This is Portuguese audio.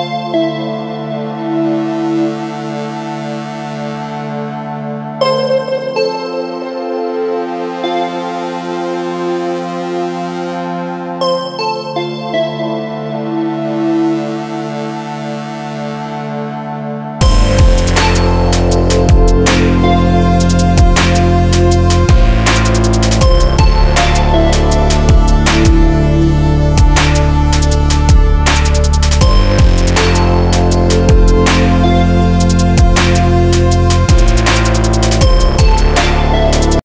Música